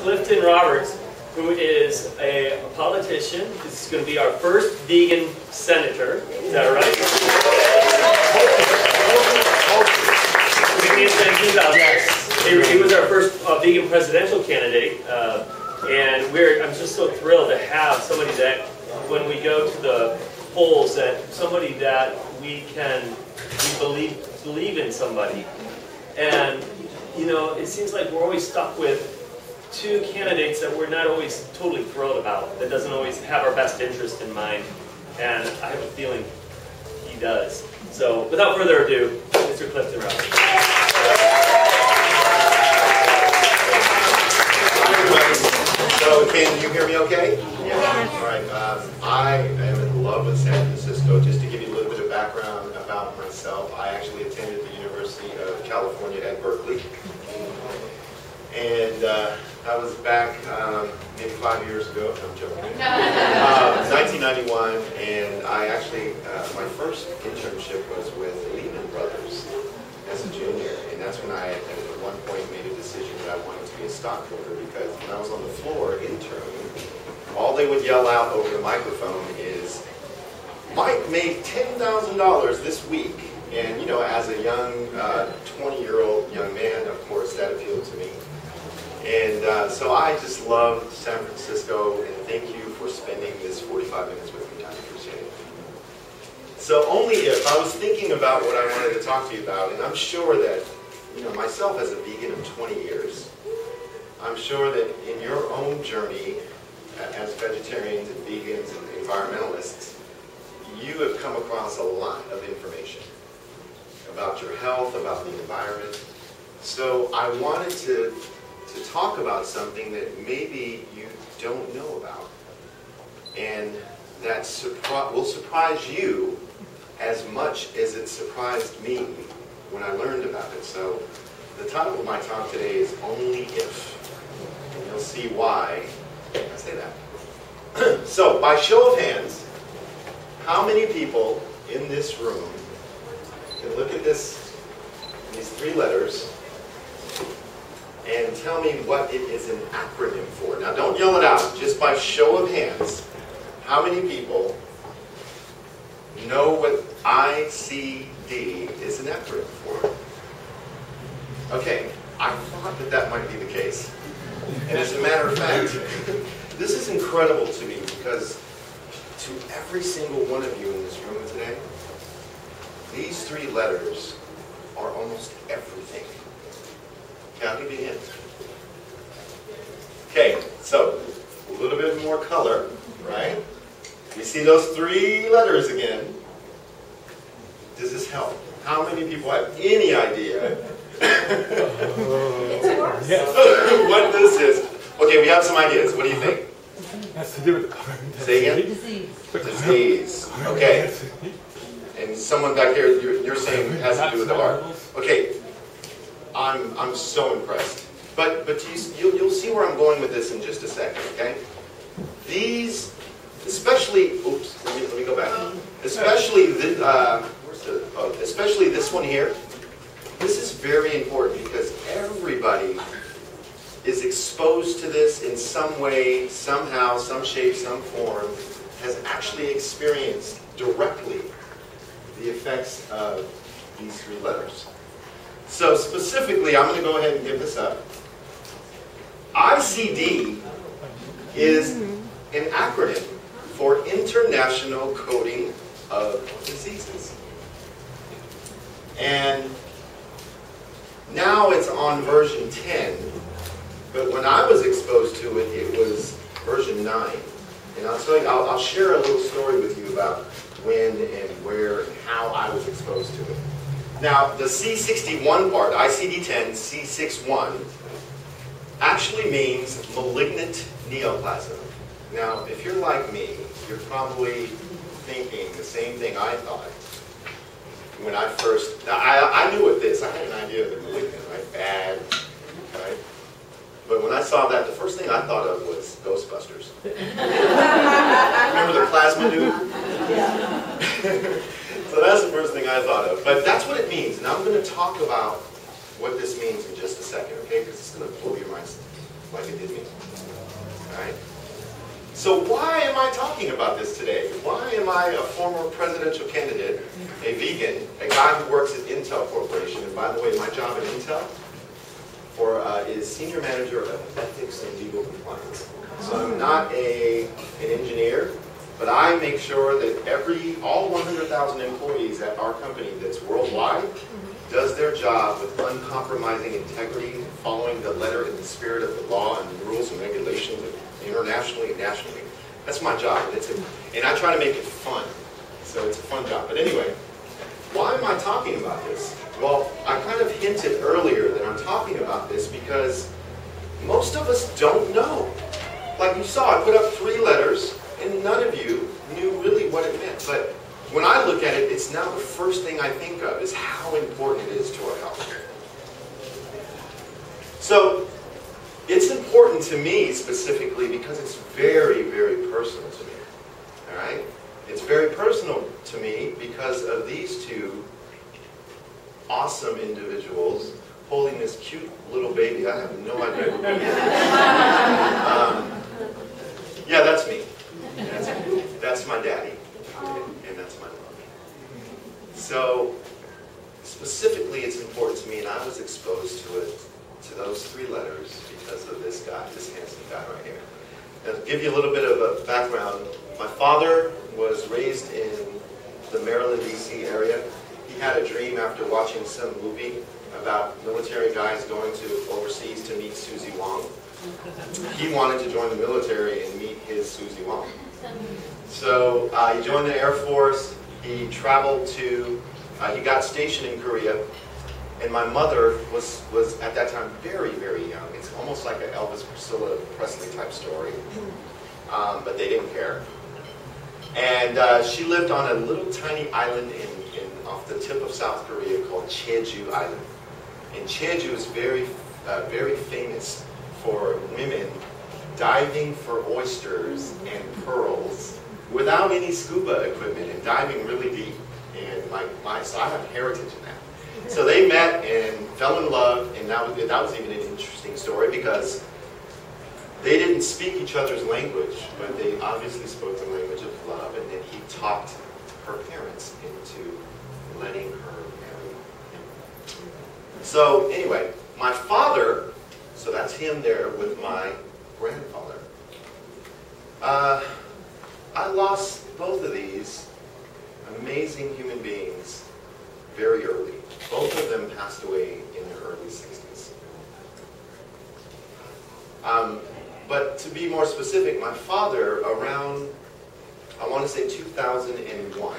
Clifton Roberts, who is a politician. This is going to be our first vegan senator. Is that right? Yes. He, he was our first uh, vegan presidential candidate, uh, and we're. I'm just so thrilled to have somebody that, when we go to the polls, that somebody that we can we believe believe in somebody, and you know, it seems like we're always stuck with two candidates that we're not always totally thrilled about, that doesn't always have our best interest in mind, and I have a feeling he does. So, without further ado, Mr. Clifton Roberts. So can you hear me okay? Yeah. All right. Um, I am in love with San Francisco. Just to give you a little bit of background about myself, I actually attended the University of California at Berkeley. And uh, I was back um, maybe five years ago, I'm joking, uh, 1991, and I actually, uh, my first internship was with Lehman Brothers as a junior, and that's when I, at one point, made a decision that I wanted to be a stockbroker, because when I was on the floor interning, all they would yell out over the microphone is, Mike made $10,000 this week. And, you know, as a young 20-year-old uh, young man, of course, that appealed to me. And uh, so I just love San Francisco, and thank you for spending this 45 minutes with me. I appreciate it. So only if I was thinking about what I wanted to talk to you about, and I'm sure that, you know, myself as a vegan of 20 years, I'm sure that in your own journey as vegetarians and vegans and environmentalists, you have come across a lot of information about your health, about the environment. So I wanted to to talk about something that maybe you don't know about. And that surpri will surprise you as much as it surprised me when I learned about it. So the title of my talk today is Only If. And you'll see why I say that. so by show of hands, how many people in this room can look at this, these three letters, and tell me what it is an acronym for. Now don't yell it out, just by show of hands. How many people know what ICD is an acronym for? Okay, I thought that that might be the case. And as a matter of fact, this is incredible to me because to every single one of you in this room today, these three letters are almost everything. County begins. Okay, so a little bit more color, right? You see those three letters again. Does this help? How many people have any idea what this is? Okay, we have some ideas. What do you think? Has to do with the Say again? Disease. Disease. Okay. And someone back here, you're, you're saying it has to do with the heart. Okay, I'm, I'm so impressed. But, but you, you'll, see where I'm going with this in just a second, okay? These, especially, oops, let me, let me go back. Especially, the, uh, the, oh, especially this one here, this is very important because everybody is exposed to this in some way, somehow, some shape, some form, has actually experienced directly the effects of these three letters. So specifically, I'm going to go ahead and give this up. ICD is an acronym for International Coding of Diseases. And now it's on version 10, but when I was exposed to it, it was version 9. And I'll tell you, I'll, I'll share a little story with you about when and where and how I was exposed to it. Now, the C61 part, ICD-10, C61, actually means malignant neoplasm. Now, if you're like me, you're probably thinking the same thing I thought when I first, I, I knew what this, I had an idea of the malignant, right? Bad, right? But when I saw that, the first thing I thought of was Ghostbusters. Remember the plasma dude? Yeah. So that's the first thing I thought of. But that's what it means. And I'm going to talk about what this means in just a second, okay? Because it's going to blow your minds. like it did me. All right? So why am I talking about this today? Why am I a former presidential candidate, a vegan, a guy who works at Intel Corporation? And by the way, my job at Intel for, uh, is senior manager of ethics and legal compliance. So I'm not a, an engineer, but I make sure that every, all 100,000 employees at our company that's worldwide mm-hmm. does their job with uncompromising integrity, following the letter and the spirit of the law and the rules and regulations internationally and nationally. That's my job, and, it's a, and I try to make it fun. So it's a fun job. But anyway, why am I talking about this? Well, I kind of hinted earlier that I'm talking about this because most of us don't know. Like you saw, I put up three letters, and none of you knew really what it meant. But when I look at it, it's now the first thing I think of is how important it is to our health. So it's important to me specifically because it's very, very personal to me. All right? It's very personal to me because of these two awesome individuals holding this cute little baby. I have no idea who he is. Um, yeah, that's me. That's, that's my daddy. And that's my mom. So, specifically, it's important to me, and I was exposed to it, to those three letters because of this guy, this handsome guy right here. Now, to give you a little bit of a background, my father was raised in the Maryland, D.C. area. He had a dream after watching some movie about military guys going to overseas to meet Susie Wong. He wanted to join the military and meet his Susie Wong. So uh, he joined the Air Force. He traveled to, uh, he got stationed in Korea. And my mother was, was at that time very, very young. It's almost like an Elvis Priscilla Presley type story. Um, but they didn't care. And uh, she lived on a little tiny island in, in, off the tip of South Korea called Jeju Island. And Jeju is very, uh, very famous for women diving for oysters and pearls without any scuba equipment and diving really deep. And my, my, so I have heritage in that. So they met and fell in love, and that was, that was even an interesting story because they didn't speak each other's language, but they obviously spoke the language of love, and then he talked her parents into letting her marry him. So anyway, my father, so that's him there with my grandfather. Uh, I lost both of these amazing human beings very early. Both of them passed away in their early 60s. Um, but to be more specific, my father, around, I want to say 2001,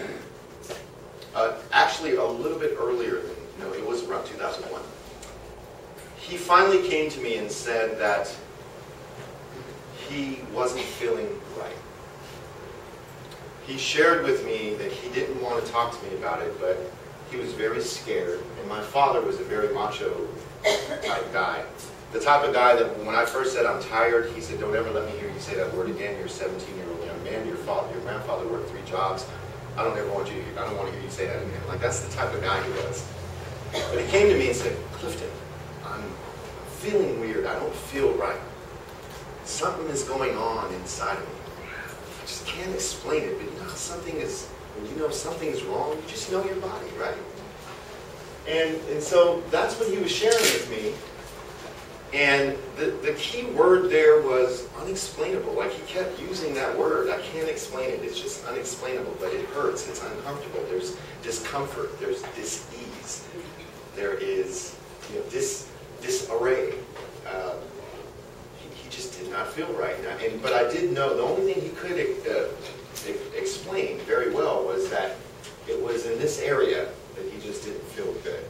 uh, actually a little bit earlier than, no, it was around 2001, he finally came to me and said that he wasn't feeling right. He shared with me that he didn't want to talk to me about it, but he was very scared. And my father was a very macho type guy. The type of guy that when I first said I'm tired, he said, don't ever let me hear you say that word again. You're a 17-year-old young man. Your father, your grandfather worked three jobs. I don't ever want you. I don't want to hear you say that again. Like that's the type of guy he was. But he came to me and said, Clifton, I'm feeling weird. I don't feel right. Something is going on inside of me. I just can't explain it, but you know something is, when you know something's wrong, you just know your body, right? And, and so that's what he was sharing with me. And the, the key word there was unexplainable. Like he kept using that word. I can't explain it. It's just unexplainable, but it hurts. It's uncomfortable. There's discomfort. There's dis-ease. There is you know, dis, disarray. Uh, he, he just did not feel right. And, I, and, but I did know, the only thing he could uh, explain very well was that it was in this area that he just didn't feel good.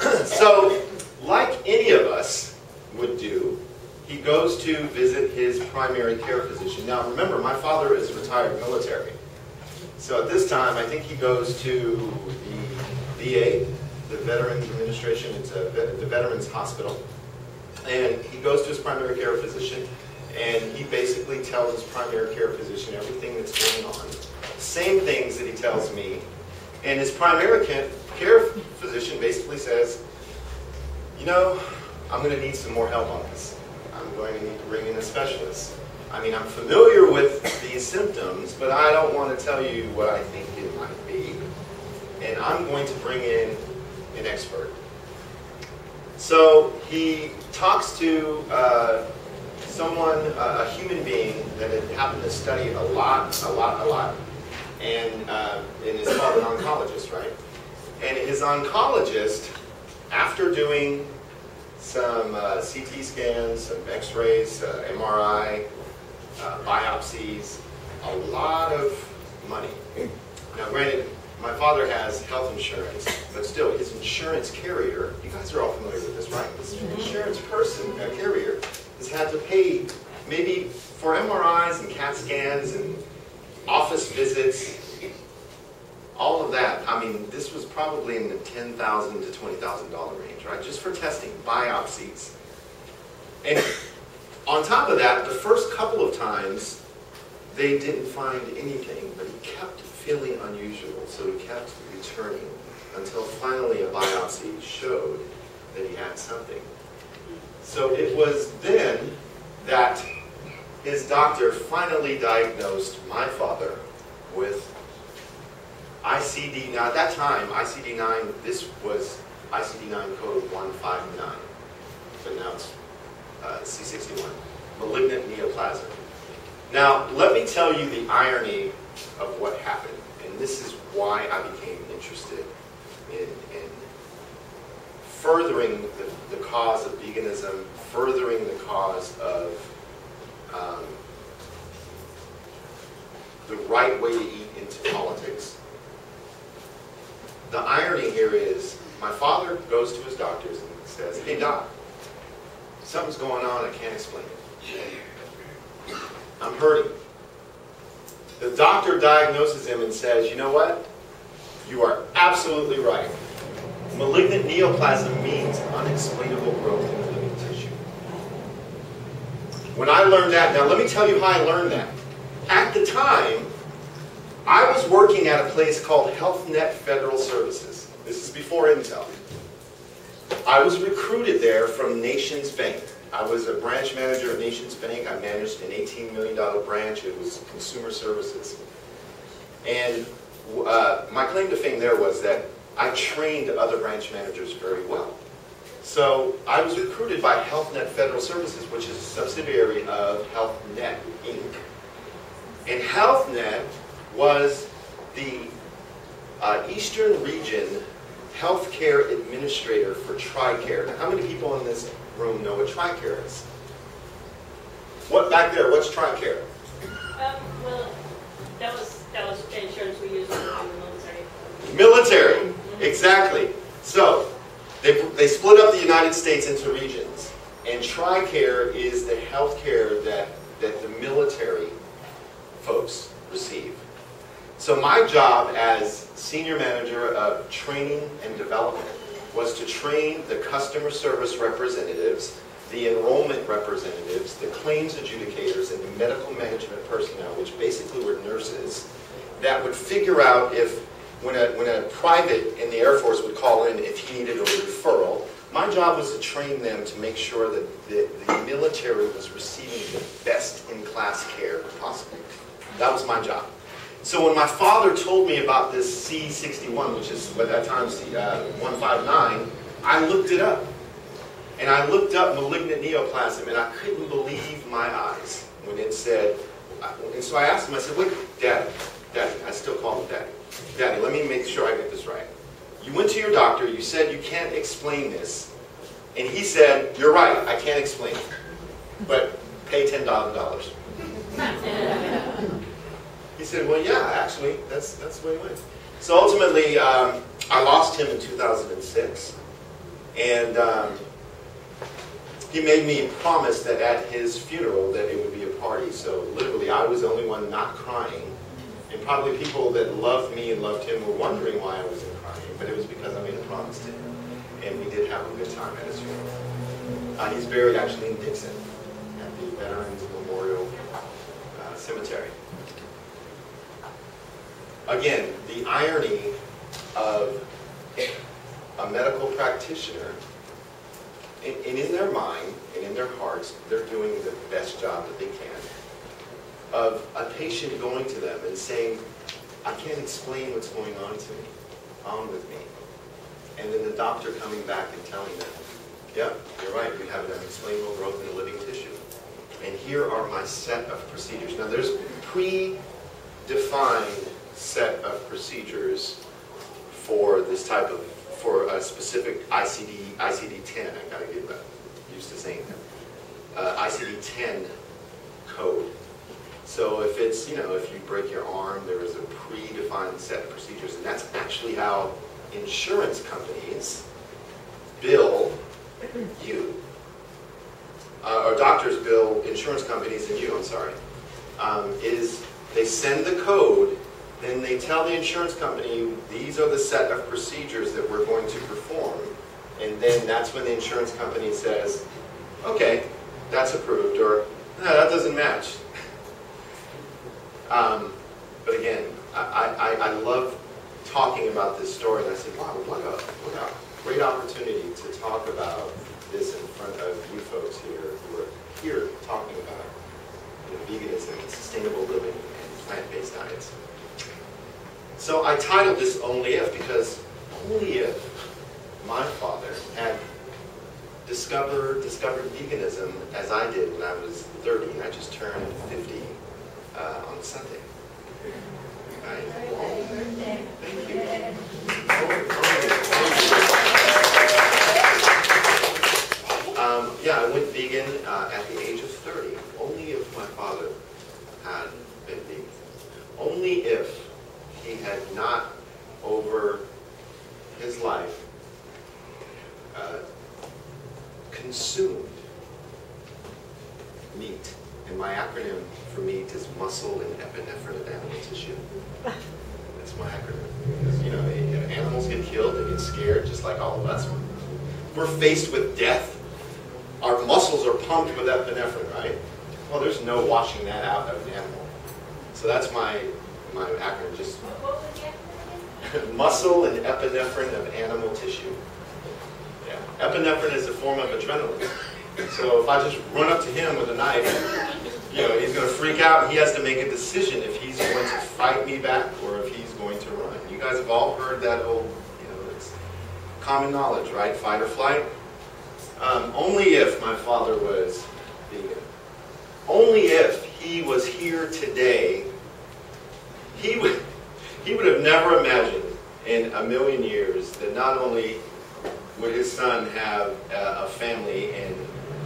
so like any of us would do, he goes to visit his primary care physician. Now remember, my father is retired military. So at this time, I think he goes to the VA, the Veterans Administration, it's a, the Veterans Hospital. And he goes to his primary care physician, and he basically tells his primary care physician everything that's going on. Same things that he tells me. And his primary care physician basically says, you know, I'm going to need some more help on this. I'm, going to need to bring in a specialist. I mean, I'm familiar with these symptoms, but I don't want to tell you what I think it might be. And I'm going to bring in an expert. So he talks to uh, someone, uh, a human being that had happened to study a lot, a lot, a lot, and, uh, and is called an oncologist, right? And his oncologist, after doing some uh, CT scans, some X-rays, uh, MRI, uh, biopsies, a lot of money. Now, granted, my father has health insurance, but still, his insurance carrier, you guys are all familiar with this, right? This insurance person, uh, carrier, has had to pay maybe for MRIs and CAT scans and office visits, all of that. I mean, this was probably in the 10,000 to $20,000 range, right? Just for testing, biopsies. And on top of that, the first couple of times, they didn't find anything, but he kept feeling unusual, so he kept returning until finally a biopsy showed that he had something. So it was then that his doctor finally diagnosed my father with ICD. Now at that time, ICD-9, this was ICD-9 code 159, but now it's uh, C61, malignant neoplasm. Now, let me tell you the irony of what happened, and this is why I became interested in, in furthering the, the cause of veganism, furthering the cause of um, the right way to eat into politics. The irony here is, my father goes to his doctors and says, hey doc, something's going on, I can't explain it. I'm hurting. The doctor diagnoses him and says, you know what? You are absolutely right. Malignant neoplasm means unexplainable growth in the living tissue. When I learned that, now let me tell you how I learned that. At the time, I was working at a place called HealthNet Federal Services. This is before Intel. I was recruited there from Nations Bank. I was a branch manager at Nations Bank. I managed an $18 million branch. It was consumer services. And uh, my claim to fame there was that I trained other branch managers very well. So I was recruited by HealthNet Federal Services, which is a subsidiary of HealthNet Inc. And HealthNet was the uh, Eastern Region Healthcare Administrator for TRICARE. Now, how many people in this room know what TRICARE is? What back there? What's TRICARE? Um, well, that was, that was the insurance we used in the military. Military, exactly. So they, they split up the United States into regions, and TRICARE is the health care that, that the military folks receive. So my job as senior manager of training and development was to train the customer service representatives, the enrollment representatives, the claims adjudicators, and the medical management personnel, which basically were nurses, that would figure out if, when a, when a private in the Air Force would call in if he needed a referral, my job was to train them to make sure that the, the military was receiving the best in-class care possible. That was my job. So when my father told me about this C61, which is at that time uh, 159, I looked it up. And I looked up malignant neoplasm, and I couldn't believe my eyes when it said, and so I asked him, I said, wait, Daddy, Daddy, I still call him Daddy. Daddy, let me make sure I get this right. You went to your doctor, you said you can't explain this, and he said, you're right, I can't explain it, but pay $10,000. He said, well, yeah, actually, that's, that's the way it went. So ultimately, um, I lost him in 2006. And um, he made me promise that at his funeral that it would be a party. So literally, I was the only one not crying. And probably people that loved me and loved him were wondering why I wasn't crying. But it was because I made a promise to him. And we did have a good time at his funeral. Uh, he's buried actually in Dixon at the Veterans Memorial uh, Cemetery again, the irony of a medical practitioner, and, in their mind, and in their hearts, they're doing the best job that they can, of a patient going to them and saying, I can't explain what's going on to me, on with me. And then the doctor coming back and telling them, yep, you're right, you have an unexplainable growth in the living tissue. And here are my set of procedures. Now there's pre-defined set of procedures for this type of, for a specific ICD, ICD-10, I gotta get used to saying that. Uh, ICD-10 code. So if it's, you know, if you break your arm, there is a predefined set of procedures, and that's actually how insurance companies bill you. Uh, or doctors bill insurance companies and you, I'm sorry, um, is they send the code, then they tell the insurance company, these are the set of procedures that we're going to perform. And then that's when the insurance company says, okay, that's approved, or no, that doesn't match. Um, but again, I, I, I love talking about this story, and I said, wow, what a, what a great opportunity to talk about this in front of you folks here who are here talking about you know, veganism and sustainable living and plant-based diets. So I titled this Only If because only if my father had discovered, discovered veganism as I did when I was 30, and I just turned 50 uh, on Sunday. Thank you. Um, yeah, I went vegan uh, at the age of 30, only if my father had been vegan. Only if he had not, over his life, uh, consumed meat. And my acronym for meat is muscle and epinephrine of animal tissue. That's my acronym. Because, you know, they- animals get killed, they get scared, just like all of us. We're faced with death. Our muscles are pumped with epinephrine, right? Well, there's no washing that out of an animal. So that's my, my acronym, just What what was the acronym? muscle and epinephrine of animal tissue. Yeah. Epinephrine is a form of adrenaline. So if I just run up to him with a knife, you know, he's going to freak out. He has to make a decision if he's going to fight me back or if he's going to run. You guys have all heard that old, you know, it's common knowledge, right? Fight or flight. Um, only if my father was vegan. Only if he was here today, he would, he would have never imagined in a million years that not only would his son have a, a family and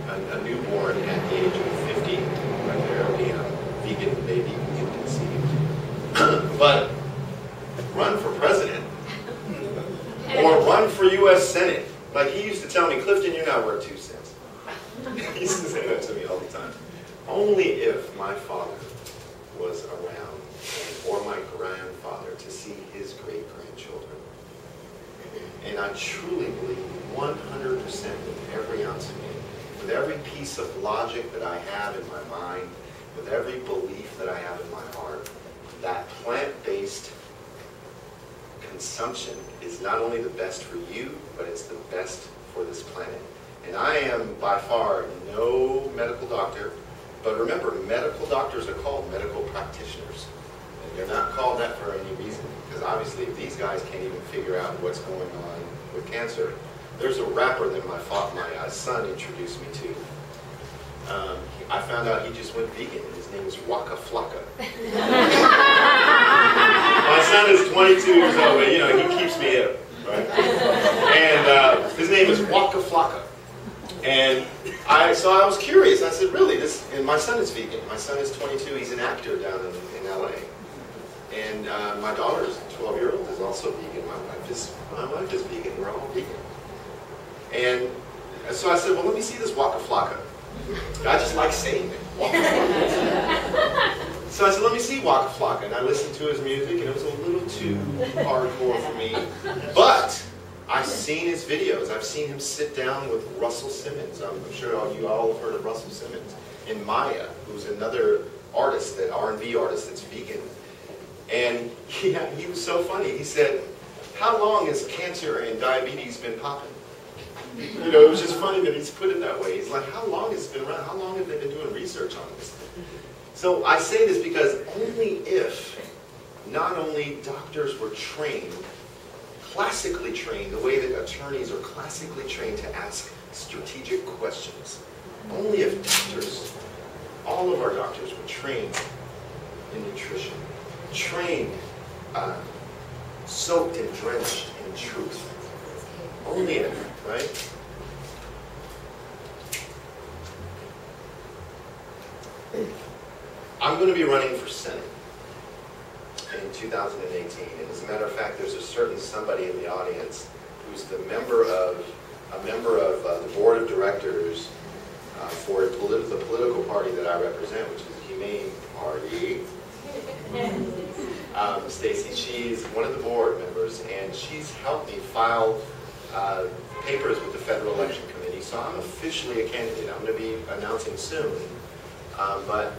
a, a newborn at the age of 50, right there, the uh, vegan baby conceived, but run for president or run for U.S. Senate. Like he used to tell me, Clifton, you're not worth two cents. he used to say that to me all the time. Only if my father was around, or my grandfather, to see his great grandchildren. And I truly believe 100% with every ounce of me, with every piece of logic that I have in my mind, with every belief that I have in my heart, that plant-based consumption is not only the best for you, but it's the best for this planet. And I am by far no medical doctor, but remember, medical doctors are called medical practitioners. And they're not called that for any reason, because obviously if these guys can't even figure out what's going on with cancer, there's a rapper that my, my uh, son introduced me to. Um, I found out he just went vegan. His name is Waka Flocka. My son is 22 years old, but you know, he keeps me hip, right? And uh, his name is Waka Flocka. And I, so I was curious. I said, really, this, and my son is vegan. My son is 22. He's an actor down in, in LA. And uh, my daughter is 12 year old is also vegan. My wife is, my wife is vegan. We're all vegan. And so I said, well, let me see this Waka Flocka. I just like saying it. So I said, let me see Waka Flocka. And I listened to his music, and it was a little too hardcore for me. But I've seen his videos. I've seen him sit down with Russell Simmons. I'm sure you all have heard of Russell Simmons. And Mýa, who's another artist, that R&B artist that's vegan. And he, he was so funny. He said, how long has cancer and diabetes been popping? You know, it was just funny that he's put it that way. He's like, how long has it been around? How long have they been doing research on this? So I say this because only if not only doctors were trained, classically trained, the way that attorneys are classically trained to ask strategic questions, only if doctors, all of our doctors were trained in nutrition, trained, uh, soaked and drenched in truth. Only if, right? I'm going to be running for Senate in 2018. And as a matter of fact, there's a certain somebody in the audience who's the member of, a member of uh, the board of directors uh, for politi- the political party that I represent, which is the Humane Party. Um, Stacy, she's one of the board members, and she's helped me file uh, papers with the Federal Election Committee. So I'm officially a candidate. I'm going to be announcing soon. Um, but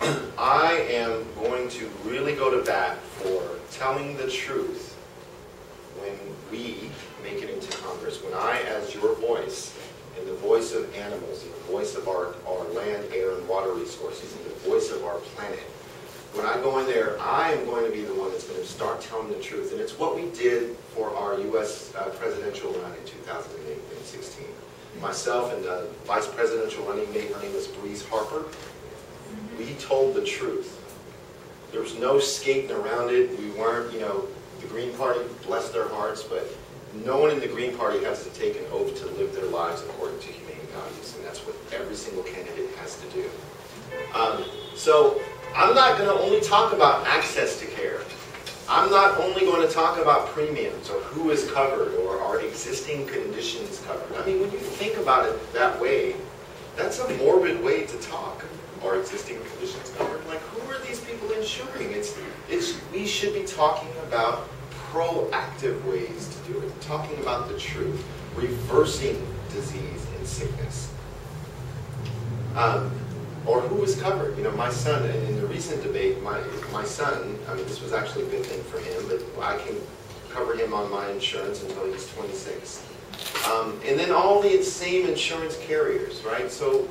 I am going to really go to bat for telling the truth when we make it into Congress, when I, as your voice, and the voice of animals, and the voice of our, our land, air, and water resources, and the voice of our planet, when I go in there, I am going to be the one that's going to start telling the truth. And it's what we did for our U.S. Uh, presidential run in 2008 and 16. Myself and the vice presidential running mate, her name was Breeze Harper, we told the truth. There was no skating around it. We weren't, you know, the Green Party, bless their hearts, but no one in the Green Party has to take an oath to live their lives according to humane values, and that's what every single candidate has to do. Um, so I'm not going to only talk about access to care. I'm not only going to talk about premiums or who is covered or are existing conditions covered. I mean, when you think about it that way, that's a morbid way to talk are existing conditions covered? Like, who are these people insuring? It's, it's, we should be talking about proactive ways to do it, talking about the truth, reversing disease and sickness. Um, or who is covered? You know, my son, in the recent debate, my, my son, I mean, this was actually a good thing for him, but I can cover him on my insurance until he's 26. Um, and then all the same insurance carriers, right? So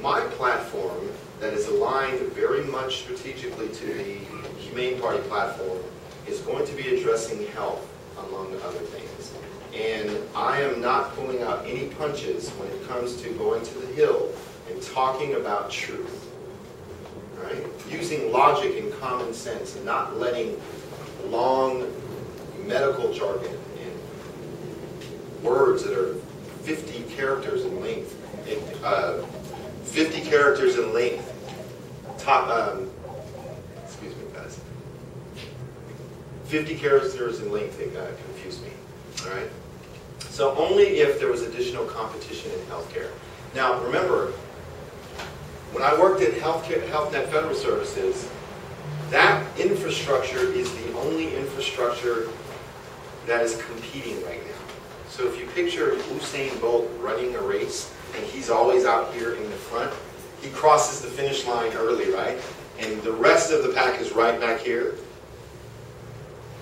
my platform that is aligned very much strategically to the Humane Party platform is going to be addressing health, among other things. And I am not pulling out any punches when it comes to going to the Hill and talking about truth. Right? Using logic and common sense and not letting long medical jargon and words that are 50 characters in length uh, 50 characters in length. Top, um, excuse me, guys. 50 characters in length, they uh, confused me. All right? So only if there was additional competition in healthcare. Now, remember, when I worked at Healthcare, HealthNet Federal Services, that infrastructure is the only infrastructure that is competing right now. So if you picture Usain Bolt running a race, and he's always out here in the front. He crosses the finish line early, right? And the rest of the pack is right back here.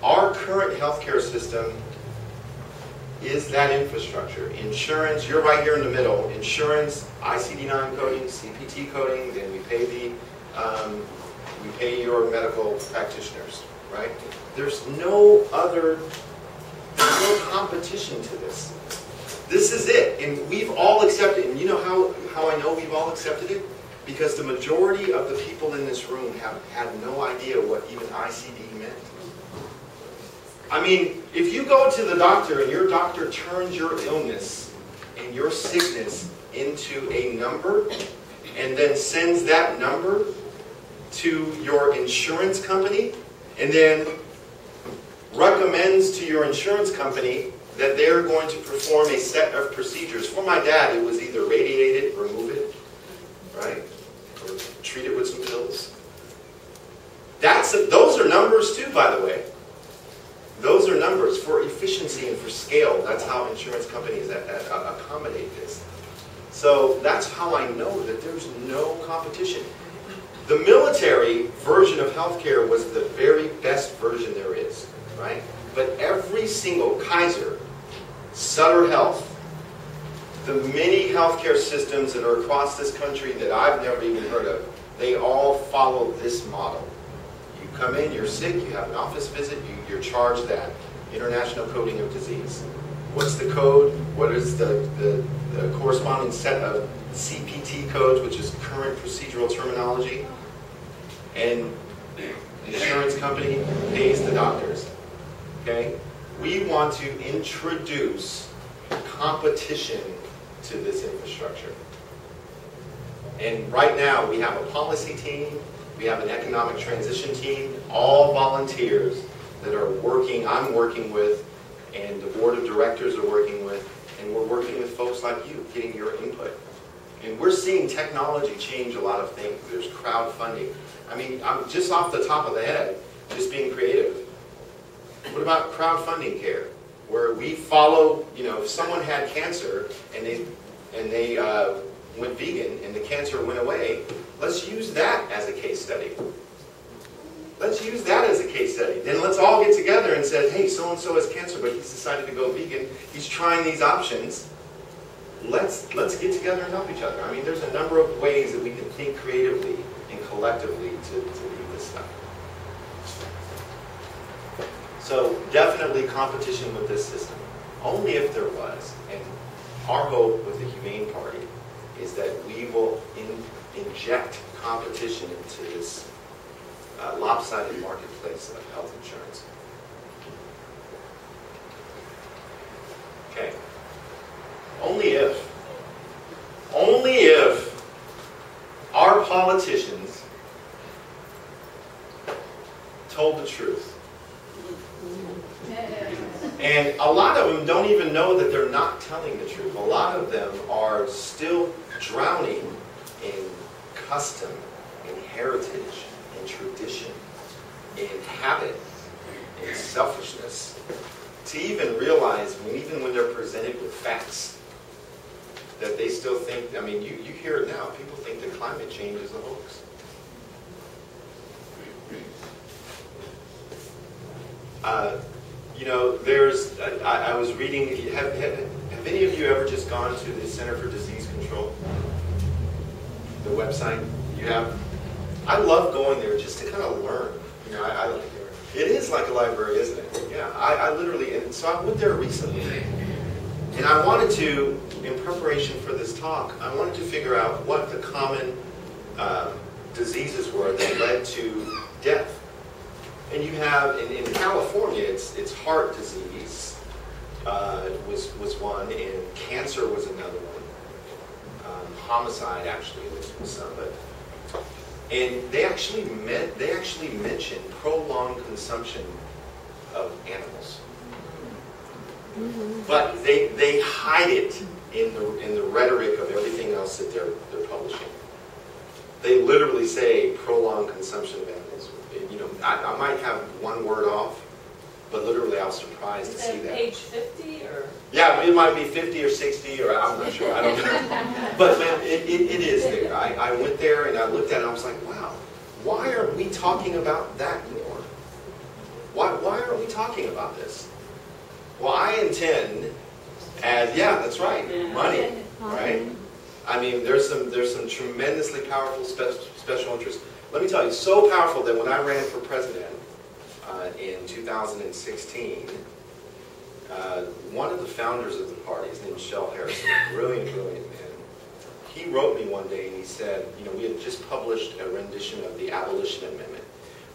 Our current healthcare system is that infrastructure. Insurance, you're right here in the middle. Insurance, ICD-9 coding, CPT coding, then we pay the, um, we pay your medical practitioners, right? There's no other, no competition to this. This is it. And we've all accepted it. And you know how, how I know we've all accepted it? Because the majority of the people in this room have had no idea what even ICD meant. I mean, if you go to the doctor and your doctor turns your illness and your sickness into a number and then sends that number to your insurance company and then recommends to your insurance company that they're going to perform a set of procedures. For my dad, it was either radiate it, remove it, right? Or treat it with some pills. That's a, those are numbers too, by the way. Those are numbers for efficiency and for scale. That's how insurance companies accommodate this. So that's how I know that there's no competition. The military version of healthcare was the very best version there is, right? But every single Kaiser Sutter Health, the many healthcare systems that are across this country that I've never even heard of, they all follow this model. You come in, you're sick, you have an office visit, you, you're charged that. International Coding of Disease. What's the code? What is the, the, the corresponding set of CPT codes, which is current procedural terminology? And the insurance company pays the doctors. Okay? We want to introduce competition to this infrastructure. And right now, we have a policy team, we have an economic transition team, all volunteers that are working, I'm working with, and the board of directors are working with, and we're working with folks like you, getting your input. And we're seeing technology change a lot of things. There's crowdfunding. I mean, I'm just off the top of the head, just being creative. What about crowdfunding care? Where we follow, you know, if someone had cancer and they, and they uh, went vegan and the cancer went away, let's use that as a case study. Let's use that as a case study. Then let's all get together and say, hey, so-and-so has cancer, but he's decided to go vegan. He's trying these options. Let's, let's get together and help each other. I mean, there's a number of ways that we can think creatively and collectively to, to do this stuff. So definitely competition with this system. Only if there was. And our hope with the Humane Party is that we will in, inject competition into this uh, lopsided marketplace of health insurance. Okay. Only if, only if our politicians told the truth. And a lot of them don't even know that they're not telling the truth. A lot of them are still drowning in custom, in heritage, in tradition, in habit, in selfishness. To even realize, when, even when they're presented with facts, that they still think, I mean, you, you hear it now, people think that climate change is a hoax. Uh, you know, there's, I, I was reading, have, have, have any of you ever just gone to the Center for Disease Control? The website? You have? I love going there just to kind of learn. You know, I, I, it is like a library, isn't it? Yeah, I, I literally, and so I went there recently. And I wanted to, in preparation for this talk, I wanted to figure out what the common uh, diseases were that led to death. And you have, in, in California, it's, it's heart disease uh, was, was one, and cancer was another one. Um, homicide, actually, was, was some, but and they actually meant, they actually mentioned prolonged consumption of animals. But they, they hide it in the, in the rhetoric of everything else that they're, they're publishing. They literally say prolonged consumption of animals. You know, I, I might have one word off, but literally I was surprised Is to see that that. page fifty or? Yeah, it might be 50 or 60, or I'm not sure, I don't know. But man, it, it, it is there. I, I went there and I looked at it and I was like, wow, why aren't we talking about that more? Why, why aren't we talking about this? Well, I intend, as, yeah, that's right, money, right? I mean, there's some, there's some tremendously powerful spe- special interests. Let me tell you, so powerful that when I ran for president uh, in 2016, uh, one of the founders of the party, his name is Shel Harrison, a brilliant, brilliant man. He wrote me one day and he said, you know, we had just published a rendition of the Abolition Amendment,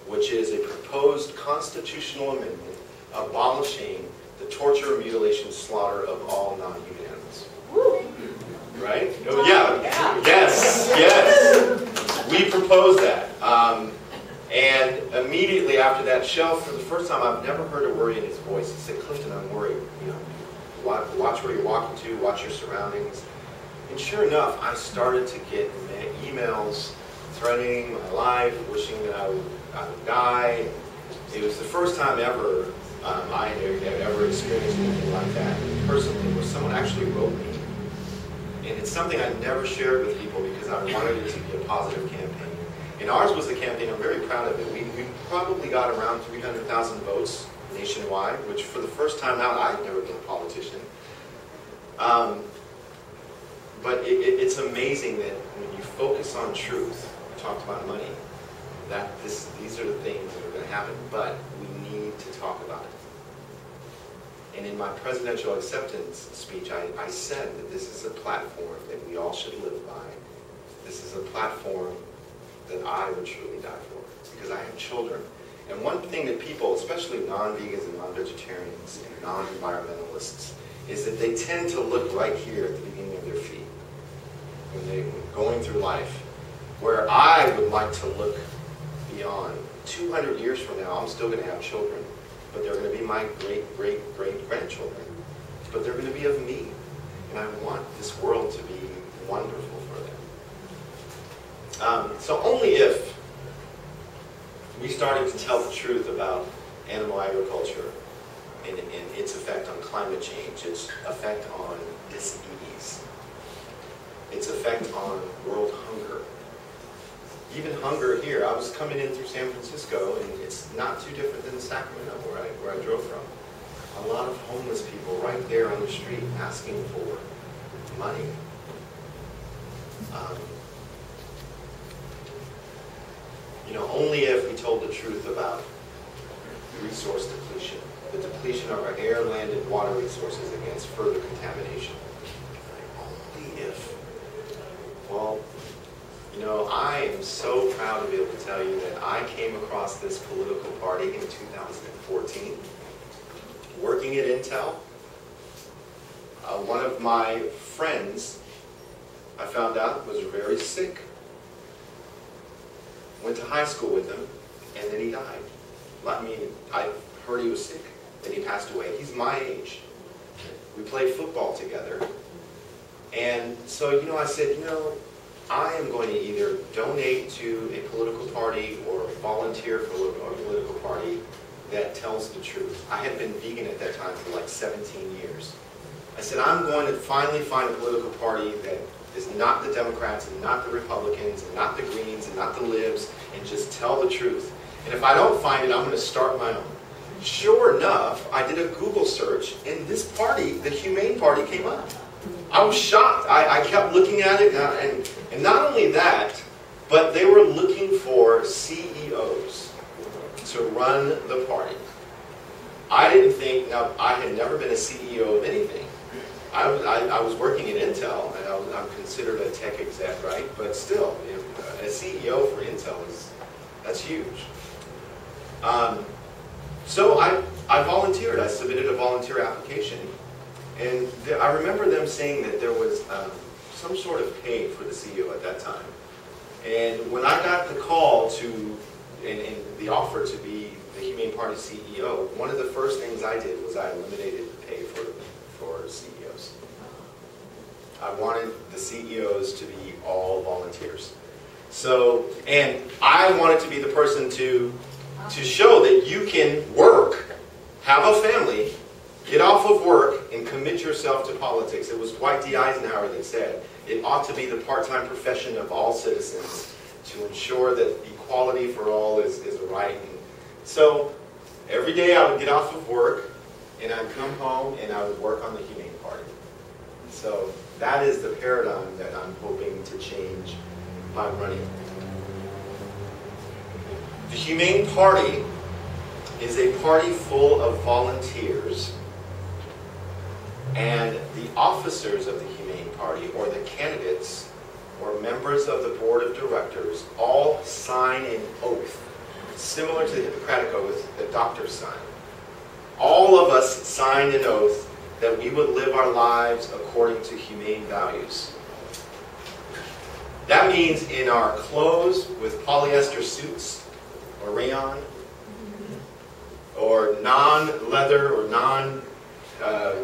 which is a proposed constitutional amendment abolishing the torture, mutilation, slaughter of all non-human animals. Right? Oh, yeah. Yes, yes. We propose that. Um, and immediately after that, Shel, for the first time, I've never heard a worry in his voice. He said, Clifton, I'm worried. You know, watch, where you're walking to, watch your surroundings. And sure enough, I started to get emails threatening my life, wishing that I would, I would die. It was the first time ever um, I had ever experienced anything like that personally, where someone actually wrote me. And it's something I never shared with people because I wanted it to be a positive campaign. Ours was the campaign, I'm very proud of it. We, we probably got around 300,000 votes nationwide, which for the first time out, I'd never been a politician. Um, but it, it, it's amazing that when you focus on truth, we talked about money, that this, these are the things that are going to happen, but we need to talk about it. And in my presidential acceptance speech, I, I said that this is a platform that we all should live by. This is a platform that I would truly die for, because I have children. And one thing that people, especially non-vegans and non-vegetarians and non-environmentalists, is that they tend to look right here at the beginning of their feet when they're going through life. Where I would like to look beyond. 200 years from now, I'm still going to have children, but they're going to be my great, great, great grandchildren. But they're going to be of me. And I want this world to be wonderful. Um, so only if we started to tell the truth about animal agriculture and, and its effect on climate change, its effect on disease, its effect on world hunger, even hunger here. I was coming in through San Francisco, and it's not too different than Sacramento, where I, where I drove from. A lot of homeless people right there on the street asking for money. Um, you know, only if we told the truth about resource depletion, the depletion of our air, land, and water resources against further contamination. Only if. Well, you know, I am so proud to be able to tell you that I came across this political party in 2014, working at Intel. Uh, one of my friends, I found out, was very sick. Went to high school with him, and then he died. I mean, I heard he was sick, then he passed away. He's my age. We played football together. And so, you know, I said, you know, I am going to either donate to a political party or volunteer for a political party that tells the truth. I had been vegan at that time for like 17 years. I said, I'm going to finally find a political party that is not the Democrats and not the Republicans and not the Greens and not the Libs and just tell the truth. And if I don't find it, I'm going to start my own. Sure enough, I did a Google search and this party, the Humane Party, came up. I was shocked. I, I kept looking at it, and, and, and not only that, but they were looking for CEOs to run the party. I didn't think, now, I had never been a CEO of anything. I was, I, I was working at Intel, and I was, I'm considered a tech exec, right? But still, you know, a CEO for Intel is, that's huge. Um, so I, I volunteered. I submitted a volunteer application and I remember them saying that there was um, some sort of pay for the CEO at that time. And when I got the call to, and, and, the offer to be the Humane Party CEO, one of the first things I did was I eliminated the pay for, for CEOs. I wanted the CEOs to be all volunteers. So, and I wanted to be the person to, to show that you can work, have a family, Get off of work and commit yourself to politics. It was Dwight D. Eisenhower that said, it ought to be the part-time profession of all citizens to ensure that equality for all is, is right. And so every day I would get off of work and I'd come home and I would work on the Humane. So that is the paradigm that I'm hoping to change by running. The Humane Party is a party full of volunteers and the officers of the Humane Party, or the candidates, or members of the board of directors, all sign an oath, similar to the Hippocratic Oath that doctors sign. All of us signed an oath that we would live our lives according to humane values. That means in our clothes with polyester suits or rayon, or non-leather or non uh,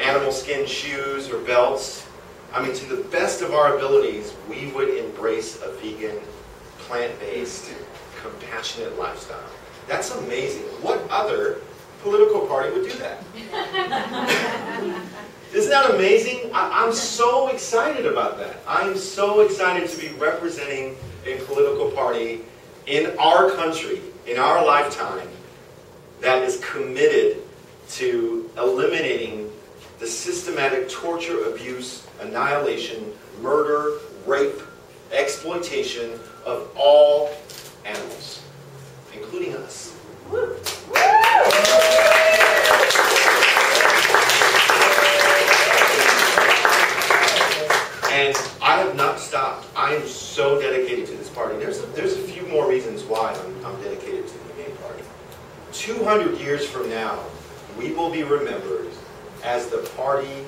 animal skin shoes or belts. I mean, to the best of our abilities, we would embrace a vegan, plant-based, compassionate lifestyle. That's amazing. What other political party would do that? Isn't that amazing? I, am so excited about that. I'm so excited to be representing a political party in our country, in our lifetime, that is committed to eliminating the systematic torture, abuse, annihilation, murder, rape, exploitation of all animals, including us. And I have not stopped. I am so dedicated to this party. There's a, there's a few more reasons why I'm, I'm dedicated to the Humane Party. 200 years from now, we will be remembered as the party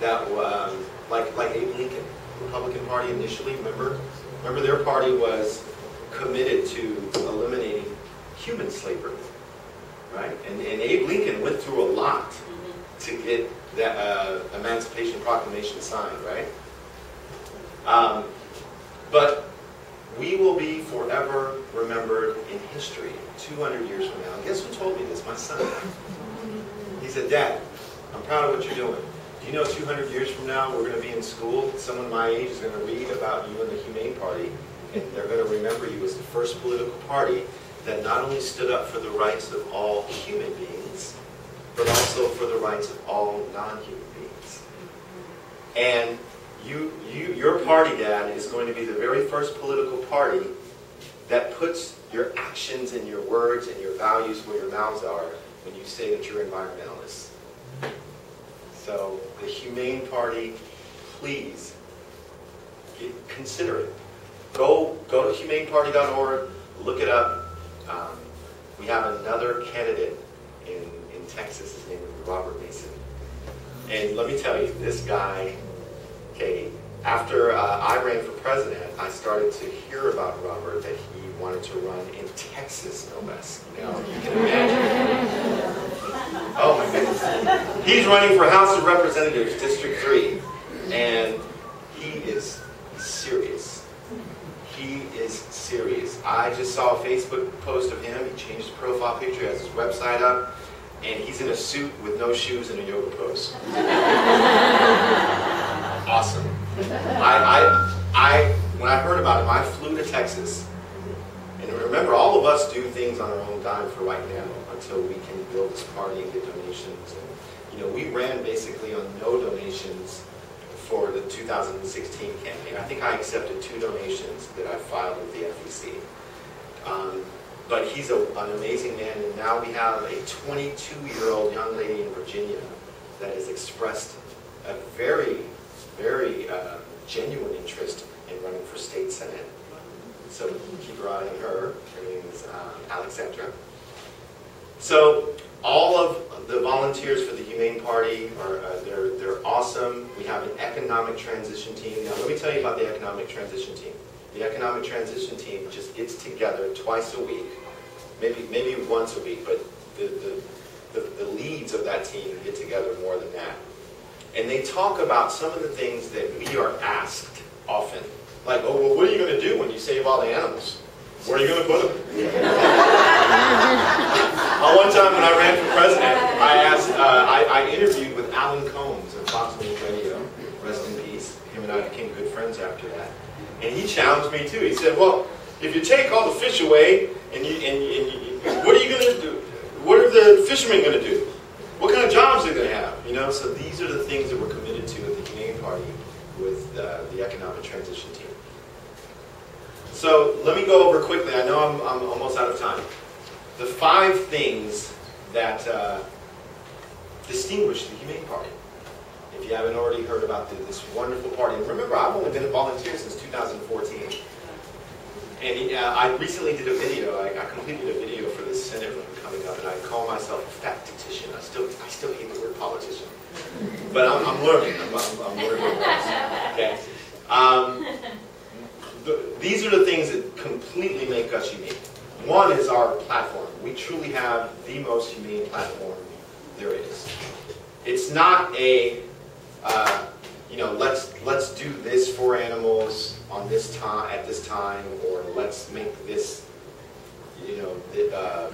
that, um, like, like Abe Lincoln, Republican Party initially, remember? Remember their party was committed to eliminating human slavery, right? And, and Abe Lincoln went through a lot to get that uh, Emancipation Proclamation signed, right? Um, but we will be forever remembered in history 200 years from now. Guess who told me this? My son. He said, Dad, I'm proud of what you're doing. Do you know 200 years from now we're going to be in school? Someone my age is going to read about you and the Humane Party, and they're going to remember you as the first political party that not only stood up for the rights of all human beings, but also for the rights of all non-human beings. And you, you, your party, Dad, is going to be the very first political party that puts your actions and your words and your values where your mouths are when you say that you're environmentalists. So the Humane Party, please get, consider it. Go go to humaneparty.org, look it up. Um, we have another candidate in, in Texas. His name is Robert Mason. And let me tell you, this guy, okay, after uh, I ran for president, I started to hear about Robert that he wanted to run in Texas, no less. You can imagine. Oh my goodness. He's running for House of Representatives, District 3. And he is serious. He is serious. I just saw a Facebook post of him. He changed his profile picture, has his website up, and he's in a suit with no shoes and a yoga pose. awesome. I, I, I, when I heard about him, I flew to Texas. And remember, all of us do things on our own dime for right now until we can build this party and get donations. And, you know, we ran basically on no donations for the 2016 campaign. I think I accepted two donations that I filed with the FEC. Um, but he's a, an amazing man, and now we have a 22-year-old young lady in Virginia that has expressed a very, very uh, genuine interest in running for state senate. So keep your eye on her. Her name is um, Alexandra. So all of the volunteers for the Humane Party are uh, they're they're awesome. We have an economic transition team. Now let me tell you about the economic transition team. The economic transition team just gets together twice a week, maybe maybe once a week, but the, the, the, the leads of that team get together more than that. And they talk about some of the things that we are asked often. Like, oh, well, what are you going to do when you save all the animals? Where are you going to put them? Uh, one time when I ran for president, I asked, uh, I, I interviewed with Alan Colmes of Fox News Radio. Rest in peace. Him and I became good friends after that. And he challenged me too. He said, well, if you take all the fish away, and you, and, and you, what are you going to do? What are the fishermen going to do? What kind of jobs are they going to have? You know, so these are the things that we're committed to at the Humane Party with uh, the economic transition team. So let me go over quickly. I know I'm, I'm almost out of time. The five things that uh, distinguish the Humane Party. If you haven't already heard about the, this wonderful party, and remember, I've only been a volunteer since 2014. And uh, I recently did a video. I, I completed a video for the Senate coming up, and I call myself a. I I still hate the word politician, but I'm, I'm learning. I'm, I'm, I'm learning. Okay. Um, the, these are the things that completely make us unique. One is our platform. We truly have the most humane platform there is. It's not a, uh, you know, let's let's do this for animals on this time at this time, or let's make this, you know, uh,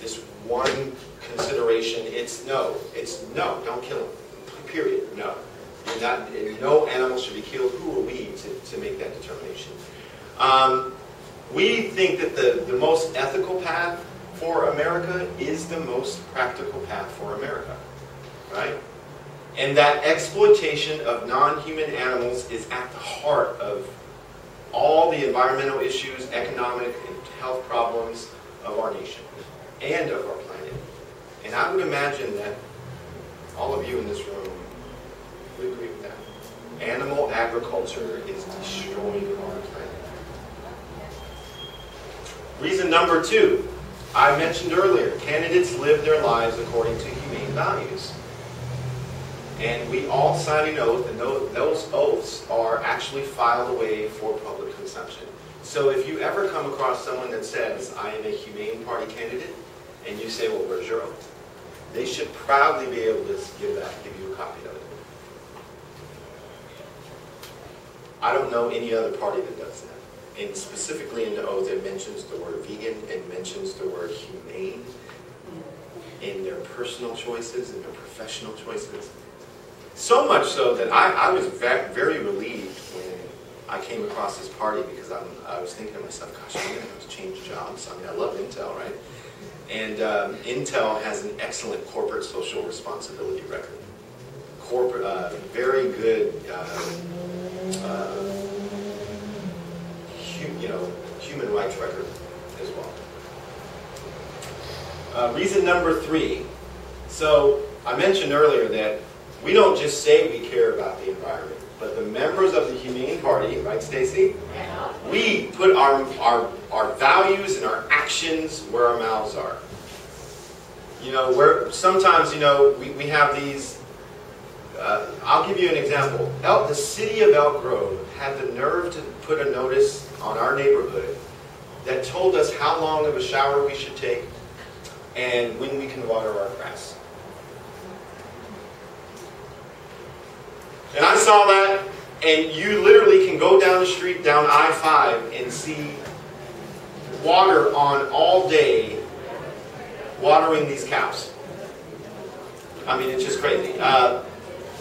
this one consideration. It's no, it's no, don't kill them. Period. No. Not, no animal should be killed. Who are we to, to make that determination? Um, we think that the, the most ethical path for America is the most practical path for America, right? And that exploitation of non-human animals is at the heart of all the environmental issues, economic and health problems of our nation and of our planet. And I would imagine that all of you in this room would agree with that. Animal agriculture is destroying our planet. Reason number two, I mentioned earlier, candidates live their lives according to humane values. And we all sign an oath, and those oaths are actually filed away for public consumption. So if you ever come across someone that says, I am a humane party candidate, and you say, well, where's your oath? They should proudly be able to give that, give you a copy of it. I don't know any other party that does that. And specifically in the oath, it mentions the word vegan, it mentions the word humane in their personal choices and their professional choices. So much so that I, I was ve- very relieved when I came across this party because I'm, I was thinking to myself, gosh, I'm going to have to change jobs. I mean, I love Intel, right? And um, Intel has an excellent corporate social responsibility record. Corporate, uh, very good, uh, uh, you know, human rights record as well. Uh, reason number three. So I mentioned earlier that we don't just say we care about the environment, but the members of the Humane Party, right, Stacy? We put our, our, our values and our actions where our mouths are. You know, where sometimes, you know, we, we have these. Uh, I'll give you an example. The city of Elk Grove had the nerve to put a notice on our neighborhood that told us how long of a shower we should take and when we can water our grass. And I saw that, and you literally can go down the street, down I 5, and see water on all day watering these cows. I mean, it's just crazy. Uh,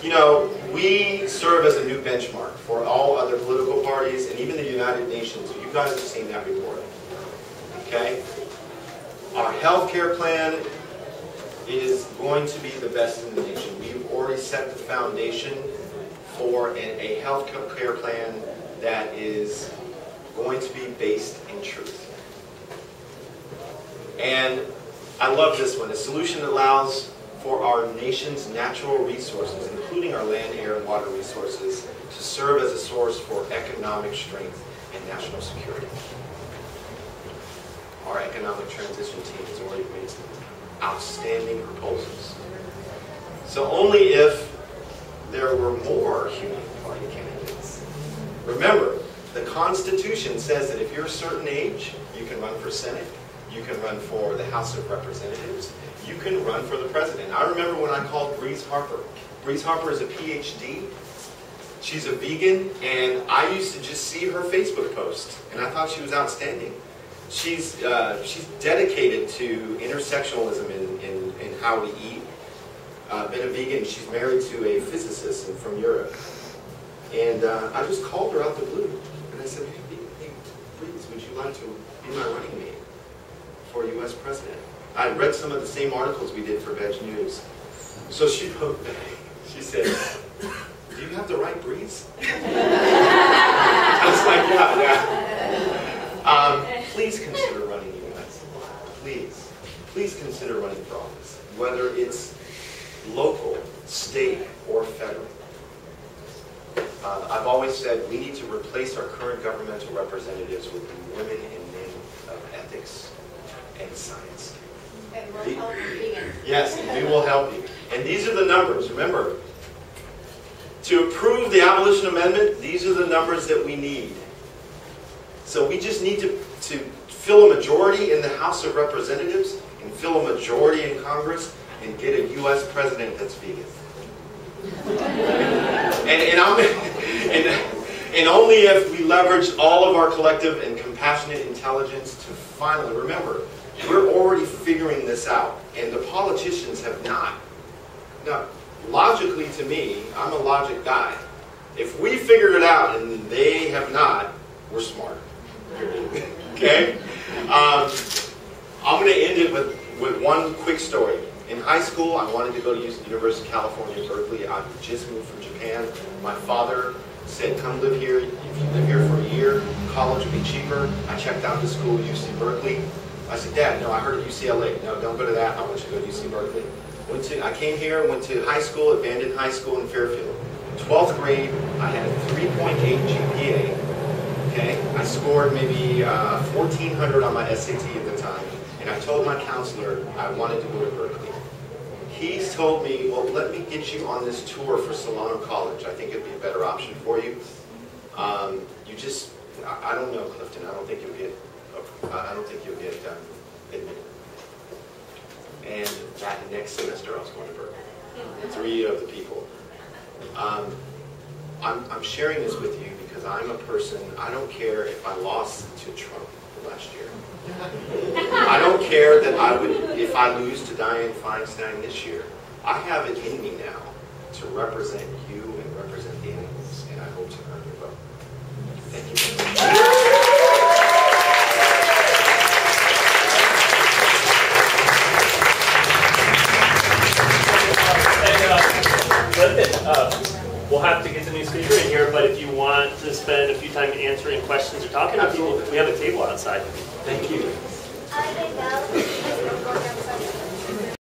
you know, we serve as a new benchmark for all other political parties and even the United Nations. You guys have seen that report. Okay? Our health care plan is going to be the best in the nation. We've already set the foundation for a, health care plan that is going to be based in truth. And I love this one. The solution allows for our nation's natural resources, including our land, air, and water resources, to serve as a source for economic strength and national security. Our economic transition team has already made some outstanding proposals. So only if there were more Humane Party candidates. Remember, the Constitution says that if you're a certain age, you can run for Senate, you can run for the House of Representatives, you can run for the President. I remember when I called Breeze Harper. Breeze Harper is a PhD. She's a vegan, and I used to just see her Facebook post, and I thought she was outstanding. She's, uh, she's dedicated to intersectionalism in, in, in how we eat. Uh, been a vegan. She's married to a physicist from Europe. And uh, I just called her out the blue, and I said, hey, hey, would you like to be my running mate for U.S. president? I read some of the same articles we did for VegNews. So she wrote back, she said, do you have the right breeze? I was like, yeah, yeah. Um, please consider running U.S. Please. Please consider running for office, whether it's local, state, or federal. Uh, I've always said we need to replace our current governmental representatives with women and men of ethics and science. And we'll help vegans. Yes, we will help you. And these are the numbers, remember. To approve the abolition amendment, these are the numbers that we need. So we just need to, to fill a majority in the House of Representatives and fill a majority in Congress and get a U.S. president that's vegan. And, and, I'm, and, and only if we leverage all of our collective and compassionate intelligence to finally, remember, we're already figuring this out, and the politicians have not. Now, logically to me, I'm a logic guy. If we figured it out and they have not, we're smart. okay? Um, I'm going to end it with, with one quick story. In high school, I wanted to go to University of California, Berkeley. I just moved from Japan. My father said, come live here. If you live here for a year, college will be cheaper. I checked out the school, UC Berkeley. I said, Dad, no, I heard of UCLA. No, don't go to that. I want you to go to UC Berkeley. Went to, I came here, went to high school, Abandoned High School in Fairfield. 12th grade, I had a 3.8 GPA. Okay, I scored maybe uh, 1,400 on my SAT at the time, and I told my counselor I wanted to go to Berkeley. He's told me, well, let me get you on this tour for Solano College. I think it'd be a better option for you. Um, you just, I I don't know, Clifton. I don't think you'll get, I don't think you'll get um, admitted. And that next semester, I was going to Berkeley. Three of the people. Um, I'm, I'm sharing this with you because I'm a person, I don't care if I lost to Trump last year. I don't care that I would, if I lose to Dianne Feinstein this year. I have it in me now to represent you and represent the animals, and I hope to earn your vote. Thank you. very much. And, uh, Clifton, uh, we'll have to get the new speaker in here, but if you want to spend a few time answering questions or talking to people, we have a table outside. Thank you. I didn't know.